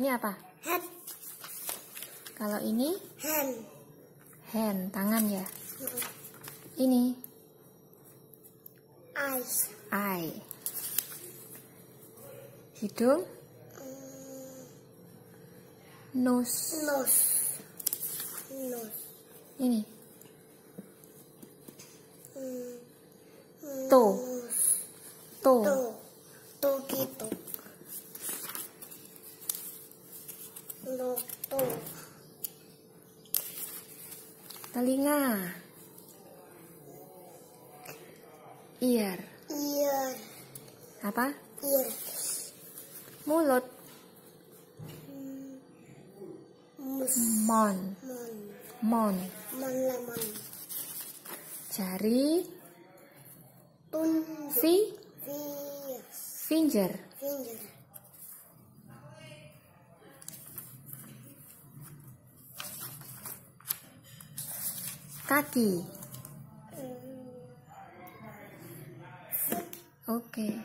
Ini apa? Head. Kalau ini Hand. hand, tangan ya. Ini Eyes. eye. Hidung nose. Nose. Nose. Ini Hmm. toe. Toe. Toe. Toe gitu. Toe. Telinga. Ear. Ear. Apa? Ear. Mulut. Mus. Mon. Mon. Mon. Mon lemon. Jari. Tunjuk. Fi. Finger. Finger. kaki. Eh, okay.